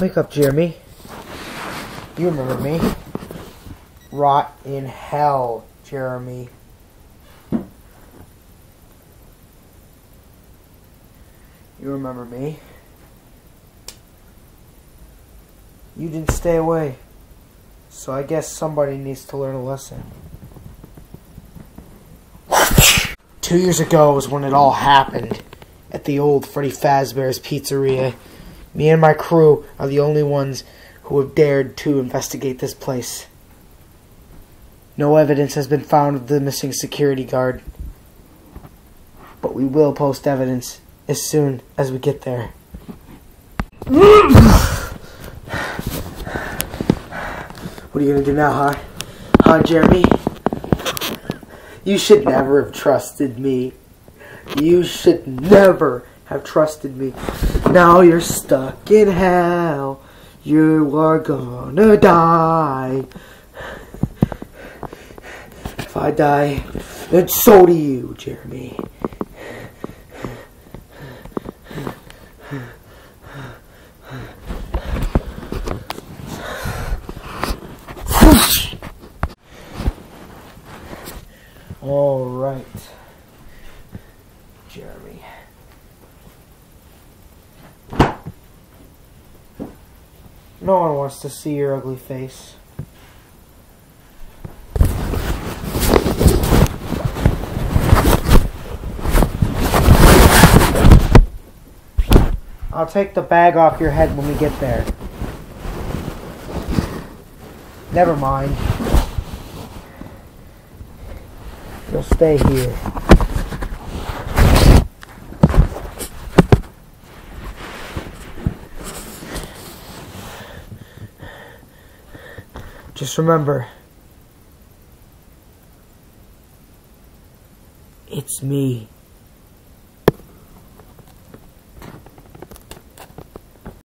Wake up, Jeremy. You remember me. Rot in hell, Jeremy. You remember me. You didn't stay away. So I guess somebody needs to learn a lesson. Two years ago was when it all happened. At the old Freddy Fazbear's Pizzeria. Me and my crew are the only ones who have dared to investigate this place. No evidence has been found of the missing security guard. But we will post evidence as soon as we get there. What are you gonna do now, huh? Huh, Jeremy? You should never have trusted me. You should never have trusted me. Now you're stuck in hell. You are gonna die. If I die, then so do you, Jeremy. All right, Jeremy. No one wants to see your ugly face. I'll take the bag off your head when we get there. Never mind. You'll stay here. Just remember, it's me.